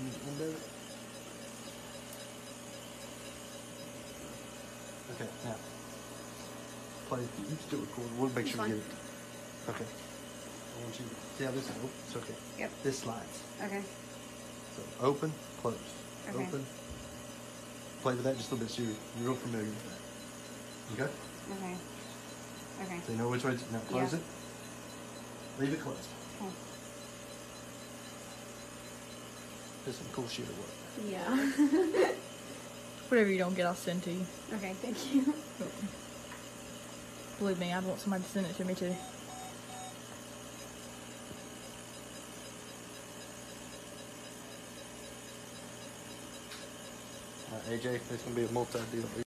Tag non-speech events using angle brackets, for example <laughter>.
You? Okay, now. Play. You still record. We'll make It's sure fine. get it. Okay. I want you to see how this is. Oh, it's okay. Yep. This slides. Okay. So open, close, Okay. open. Play with that just a little bit so you're, you're real familiar with that. Okay? Okay. Okay. So you know which way to now close Yeah. it. Leave it closed. Cool. There's some cool shit at work. Yeah. <laughs> Whatever you don't get, I'll send to you. okay. Thank you. <laughs> Believe me, I'd want somebody to send it to me too. Uh, AJ, there's gonna be a multi deal.